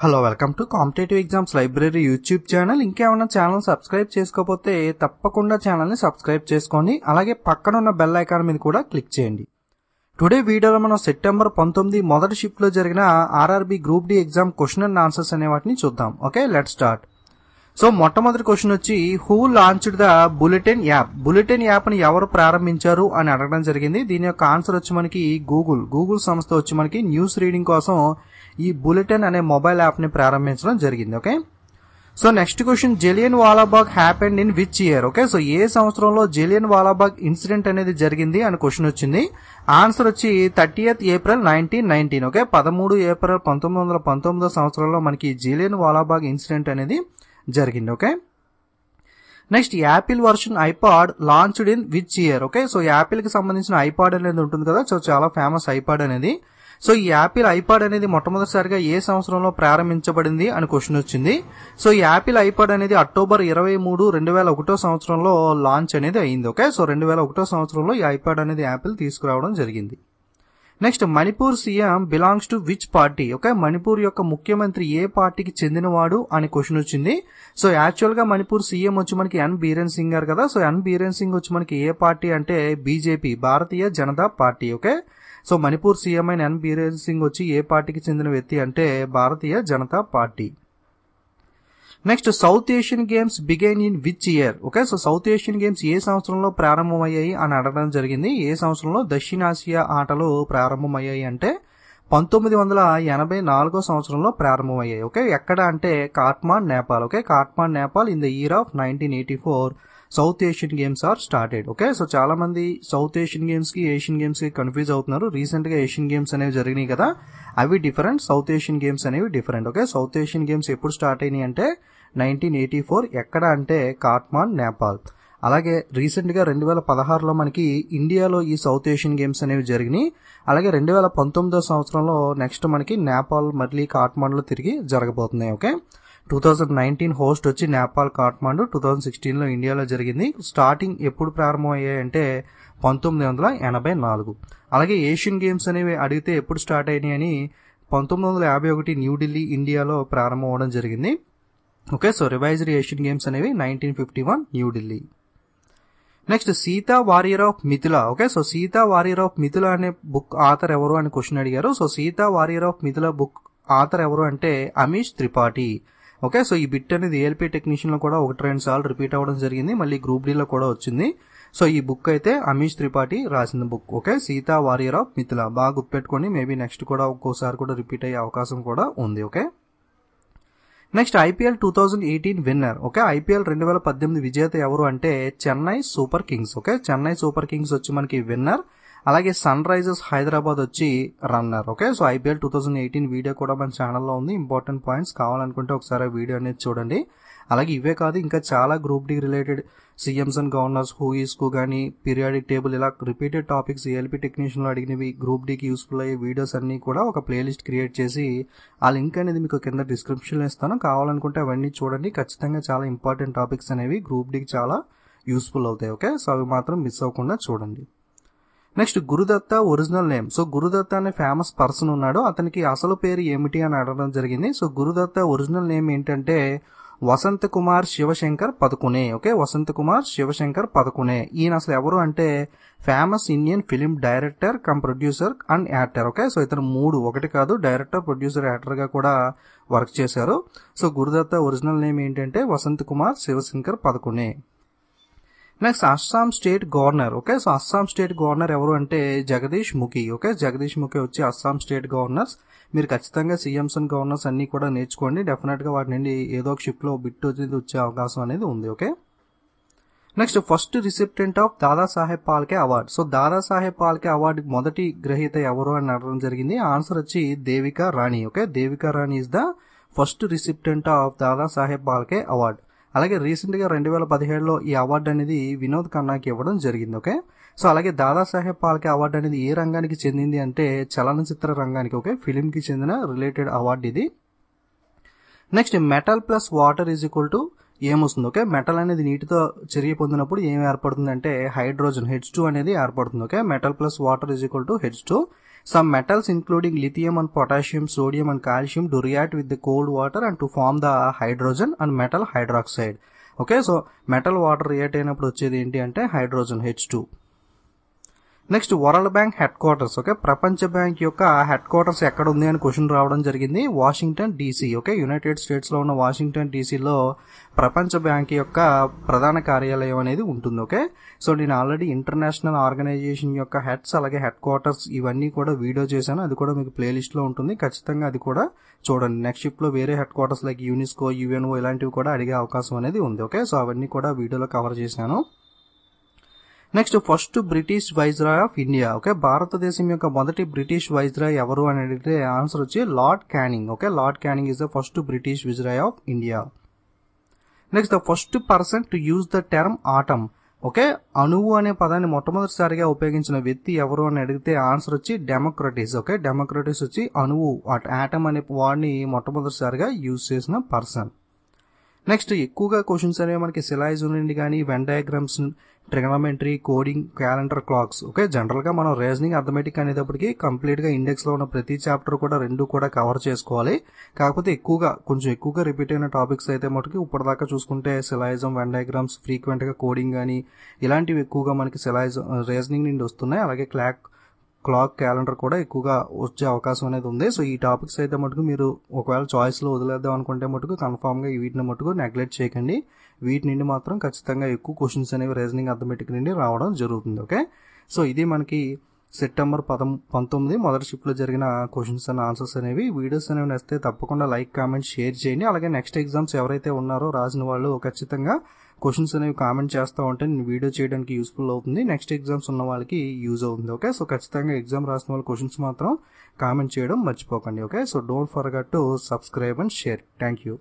Hello welcome to competitive exams library YouTube channel ఇంకేమైనా channel subscribe చేసుకోకపోతే తప్పకుండా ఛానల్ని సబ్స్క్రైబ్ చేసుకోండి. అలాగే పక్కన ఉన్న బెల్ ఐకాన్ మీద కూడా క్లిక్ చేయండి. టుడే వీడియోలో మనం సెప్టెంబర్ పంతొమ్మిది మొదటి షిఫ్ట్లో జరిగిన RRB group D exam question and answers అనే వాటిని చూద్దాం. ఓకే లెట్ స్టార్ట్ సో మొట్టమొదటి క్వశ్చన్ వచ్చి who launched the bulletin app bulletin యాప్ని ఎవరు ప్రారంభించారు అని అడగడం జరిగింది. దీని యొక్క ఆన్సర్ వచ్చి మనకి గూగుల్ గూగుల్ సంస్థ వచ్చి మనకి న్యూస్ రీడింగ్ కోసం ఈ బులెటిన్ అనే మొబైల్ యాప్ని ప్రారంభించడం జరిగింది okay? So next question Jallianwala Walabagh happened in which year okay? So ఏ సంవత్సరంలో జెలియన్ వాలాబాగ్ ఇన్సిడెంట్ అనేది జరిగింది అని క్వశ్చన్ వచ్చింది. ఆన్సర్ వచ్చి thirteenth April nineteen nineteen okay? పదమూడు ఏప్రిల్ పంతొమ్మిది వందల పంతొమ్మిదో సంవత్సరంలో మనకి జెలియన్ వాలాబాగ్ ఇన్సిడెంట్ అనేది జరిగింది okay next Apple version iPod launched in which year okay so యాపిల్కి సంబంధించిన ఐపాడ్ అనేది ఉంటుంది కదా సో చాలా ఫేమస్ ఐపాడ్ అనేది. సో ఈ యాపిల్ ఐపాడ్ అనేది మొట్టమొదటిసారిగా ఏ సంవత్సరంలో ప్రారంభించబడింది అని క్వశ్చన్ వచ్చింది. సో ఈ యాపిల్ ఐపాడ్ అనేది అక్టోబర్ ఇరవై మూడు రెండు వేల ఒకటో సంవత్సరంలో లాంచ్ అనేది అయింది ఓకే సో రెండు వేల ఒకటో సంవత్సరంలో ఈ ఐపాడ్ అనేది యాపిల్ తీసుకురావడం జరిగింది. Next Manipur CM belongs to which party? Okay Manipur యొక్క ముఖ్యమంత్రి ఏ పార్టీకి చెందినవాడు అని క్వశ్చన్ వచ్చింది. సో యాక్చువల్గా మణిపూర్ సీఎం వచ్చి మనకి ఎన్ బీరేన్ సింగ్ గారు కదా. సో ఎన్ బీరేన్ సింగ్ వచ్చి మనకి ఏ పార్టీ అంటే BJP Bharatiya Janata Party okay? So Manipur CM అయిన ఎన్ బీరేన్ సింగ్ వచ్చి ఏ పార్టీకి చెందిన వ్యక్తి అంటే Bharatiya Janata Party. Next South Asian Games began in which year okay so South Asian Games ఏ సంవత్సరంలో ప్రారంభమయ్యాయి అని అడగడం జరిగింది. ఏ సంవత్సరంలో? దక్షిణాసియా ఆటలు ప్రారంభమయ్యాయి అంటే పంతొమ్మిది వందల ఎనభై నాలుగో సంవత్సరంలో ప్రారంభమయ్యాయి. ఓకే ఎక్కడ అంటే Kathmandu Nepal. Okay Kathmandu Nepal in the year of nineteen eighty four South Asian Games are started okay so చాలా మంది సౌత్ ఏషియన్ గేమ్స్కి ఏషియన్ గేమ్స్కి కన్ఫ్యూజ్ అవుతున్నారు. రీసెంట్గా ఏషియన్ గేమ్స్ అనేవి జరిగినాయి కదా. అవి డిఫరెంట్ సౌత్ ఏషియన్ గేమ్స్ అనేవి different okay South Asian Games ఎప్పుడు స్టార్ట్ అయినాయి అంటే నైన్టీన్ ఎయిటీ ఫోర్ ఎక్కడ అంటే కాట్మాండ్ నేపాల్. అలాగే రీసెంట్గా రెండు వేల పదహారులో మనకి ఇండియాలో ఈ సౌత్ ఏషియన్ గేమ్స్ అనేవి జరిగినాయి. అలాగే రెండు వేల పంతొమ్మిదో సంవత్సరంలో నెక్స్ట్ మనకి నేపాల్ మళ్ళీ కాట్మాండ్లో తిరిగి జరగబోతున్నాయి okay? Two thousand nineteen host వచ్చి నేపాల్ కాట్మాండు. టూ థౌజండ్ సిక్స్టీన్లో ఇండియాలో జరిగింది. స్టార్టింగ్ ఎప్పుడు ప్రారంభమయ్యాయి అంటే పంతొమ్మిది వందల ఎనభై నాలుగు. అలాగే ఏషియన్ గేమ్స్ అనేవి అడిగితే ఎప్పుడు స్టార్ట్ అయినాయి అని పంతొమ్మిది వందల యాభై ఒకటి న్యూఢిల్లీ ఇండియాలో ప్రారంభం అవడం జరిగింది. Okay so revised Asian games అనేవి nineteen fifty one New Delhi next Sita warrior of Mithila okay so Sita warrior of Mithila అనే బుక్ ఆథర్ ఎవరు అని క్వశ్చన్ అడిగారు. So Sita warrior of Mithila book author ఎవరు అంటే Amish Tripathi okay so ఈ bit అనేది ALP టెక్నీషియన్లో కూడా ఒకటి రెండు సార్లు రిపీట్ అవ్వడం జరిగింది. మళ్ళీ గ్రూప్ డీలో కూడా వచ్చింది. సో ఈ బుక్ అయితే అమీష్ త్రిపాఠి రాసిన book okay Sita Warrior of Mithila బాగా గుర్తుపెట్టుకోండి. మేబీ నెక్స్ట్ కూడా ఒక్కోసారి కూడా రిపీట్ అయ్యే అవకాశం కూడా ఉంది. Okay next IPL two thousand eighteen winner okay IPL రెండు వేల పద్దెనిమిది విజేత ఎవరు అంటే Chennai Super Kings okay Chennai Super Kings వచ్చి మనకి విన్నర్ అలాగే సన్ రైజర్స్ హైదరాబాద్ వచ్చి runner okay so IPL two thousand eighteen video కూడా మన ఛానల్లో ఉంది. ఇంపార్టెంట్ పాయింట్స్ కావాలనుకుంటే ఒకసారి వీడియో అనేది చూడండి. అలాగే ఇవే కాదు ఇంకా చాలా group D related CMs and governors who కు కానీ పీరియాడిక్ టేబుల్ ఇలా రిపీటెడ్ టాపిక్స్ ఏఎల్పీ టెక్నీషియన్లు అడిగినవి గ్రూప్ డికి యూస్ఫుల్ అయ్యే వీడియోస్ అన్ని కూడా ఒక ప్లేలిస్ట్ క్రియేట్ చేసి ఆ లింక్ అనేది మీకు కింద డిస్క్రిప్షన్లో ఇస్తాను. కావాలనుకుంటే అవన్నీ చూడండి. ఖచ్చితంగా చాలా ఇంపార్టెంట్ టాపిక్స్ అనేవి గ్రూప్ డికి చాలా యూస్ఫుల్ అవుతాయి ఓకే సో అవి మాత్రం మిస్ అవ్వకుండా చూడండి. Next Guru Dutt original name so Guru Dutt అనే ఫేమస్ పర్సన్ ఉన్నాడు. అతనికి అసలు పేరు ఏమిటి అని అడగడం జరిగింది. సో గురుదత్త ఒరిజినల్ నేమ్ ఏంటంటే వసంత్ కుమార్ శివశంకర్ పదకునే ఓకే? వసంత్ కుమార్ శివశంకర్ పదకునే. ఈయన అసలు ఎవరు అంటే famous Indian film director cum producer and actor okay? So ఇతను మూడు. ఒకటి కాదు డైరెక్టర్ ప్రొడ్యూసర్ యాక్టర్గా కూడా వర్క్ చేశారు. సో గురుదత్త ఒరిజినల్ నేమ్ ఏంటంటే Vasant Kumar Shivashankar Padukone. Next Assam state governor okay so Assam state governor ఎవరు అంటే జగదీష్ ముఖి ఓకే జగదీష్ ముఖి వచ్చి అస్సాం స్టేట్ గవర్నర్స్ మీరు ఖచ్చితంగా సీఎంస్ అండ్ గవర్నర్స్ అన్ని కూడా నేర్చుకోండి. డెఫినెట్గా వాటి నుండి ఏదో ఒక షిఫ్ట్లో బిట్ వచ్చేది వచ్చే అవకాశం అనేది ఉంది okay next first recipient of Dadasaheb Phalke Award so Dadasaheb Phalke Award మొదటి గ్రహీత ఎవరు అని అడగడం జరిగింది. ఆన్సర్ వచ్చి Devika Rani okay Devika Rani is the first recipient of Dadasaheb Phalke Award అలాగే రీసెంట్గా రెండు వేల పదిహేడులో ఈ అవార్డు అనేది వినోద్ ఖన్నాకి ఇవ్వడం జరిగింది ఓకే? సో అలాగే దాదాసాహెబ్ పాల్కే అవార్డు అనేది ఏ రంగానికి చెందింది అంటే చలనచిత్ర రంగానికి ఓకే? ఫిలింకి చెందిన రిలేటెడ్ అవార్డు ఇది. Next metal plus water is equal to ఏమొస్తుంది ఓకే? మెటల్ అనేది నీటితో చర్య పొందినప్పుడు ఏం ఏర్పడుతుంది అంటే హైడ్రోజన్ హెచ్ టూ అనేది ఏర్పడుతుంది okay? Metal plus water is equal to H two. Some metals including lithium and potassium, sodium and calcium do react with the cold water and to form the hydrogen and metal hydroxide. Okay so metal water react అయినప్పుడు వచ్చేది ఏంటి అంటే hydrogen H two next World Bank headquarters okay? ప్రపంచ bank యొక్క headquarters ఎక్కడ ఉంది అని question రావడం జరిగింది. Washington DC okay? యునైటెడ్ స్టేట్స్లో ఉన్న వాషింగ్టన్ డీసీలో ప్రపంచ బ్యాంక్ యొక్క ప్రధాన కార్యాలయం అనేది ఉంటుంది ఓకే? సో నేను ఆల్రెడీ ఇంటర్నేషనల్ ఆర్గనైజేషన్ యొక్క హెడ్స్ అలాగే హెడ్ క్వార్టర్స్ ఇవన్నీ కూడా వీడియో చేశాను. అది కూడా మీకు ప్లేలిస్ట్లో ఉంటుంది. ఖచ్చితంగా అది కూడా చూడండి. నెక్స్ట్ షిప్లో వేరే headquarters like UNESCO UNO ఇలాంటివి కూడా అడిగే అవకాశం అనేది ఉంది ఓకే? సో అవన్నీ కూడా వీడియోలో కవర్ చేశాను. Next first British viceroy of India okay భారతదేశం యొక్క మొదటి బ్రిటిష్ వైజ్రాయ్ ఎవరు అని అడిగితే ఆన్సర్ వచ్చి Lord Canning okay Lord Canning is the first British viceroy of India next the first person to use the term atom okay అణువు అనే పదాన్ని మొట్టమొదటిసారిగా ఉపయోగించిన వ్యక్తి ఎవరు అని అడిగితే ఆన్సర్ వచ్చి డెమోక్రటిస్ ఓకే డెమోక్రటిస్ వచ్చి అణువు ఆటమ్ అనే వాడిని మొట్టమొదటిసారిగా యూజ్ చేసిన పర్సన్ నెక్స్ట్ ఎక్కువగా క్వశ్చన్స్ అనేవి మనకి సిలైజ్ నుండి కానీ Venn diagrams trigonometry coding calendar clocks okay జనరల్గా మనం రీజనింగ్ అథమెటిక్ అనేటప్పటికి కంప్లీట్గా ఇండెక్స్లో ఉన్న ప్రతి చాప్టర్ కూడా రెండు కూడా కవర్ చేసుకోవాలి. కాకపోతే ఎక్కువగా కొంచెం ఎక్కువగా రిపీట్ అయిన టాపిక్స్ అయితే మటుకు ఇప్పటిదాకా చూసుకుంటే సిలైజం వెన్ డయాగ్రామ్స్ ఫ్రీక్వెంట్గా కోడింగ్ కానీ ఇలాంటివి ఎక్కువగా మనకి సిలైజం రీజనింగ్ నుండి వస్తున్నాయి. అలాగే క్లాక్ క్లాక్ క్యాలెండర్ కూడా ఎక్కువగా వచ్చే అవకాశం అనేది ఉంది. సో ఈ టాపిక్స్ అయితే మటుకు మీరు ఒకవేళ చాయిస్లో వదిలేద్దాం అనుకుంటే మటుకు కన్ఫామ్గా వీటిని మటుకు నెగ్లెక్ట్ చేయకండి. వీటి నుండి మాత్రం ఖచ్చితంగా ఎక్కువ క్వశ్చన్స్ అనేవి రీజనింగ్ అథమెటిక్ నుండి రావడం జరుగుతుంది. ఓకే సో ఇది మనకి సెప్టెంబర్ పదం పంతొమ్మిది మొదటి షిఫ్ట్లో జరిగిన క్వశ్చన్స్ అండ్ ఆన్సర్స్ అనేవి. వీడియోస్ అనేవి నచ్చితే తప్పకుండా లైక్ కామెంట్ షేర్ చేయండి. అలాగే నెక్స్ట్ ఎగ్జామ్స్ ఎవరైతే ఉన్నారో రాసిన వాళ్ళు ఖచ్చితంగా క్వశ్చన్స్ అనేవి కామెంట్ చేస్తూ ఉంటే నేను వీడియో చేయడానికి యూస్ఫుల్ అవుతుంది. నెక్స్ట్ ఎగ్జామ్స్ ఉన్న వాళ్ళకి యూజ్ అవుతుంది ఓకే సో ఖచ్చితంగా ఎగ్జామ్ రాసిన వాళ్ళ క్వశ్చన్స్ మాత్రం కామెంట్ చేయడం మర్చిపోకండి okay so don't forget to subscribe and share thank you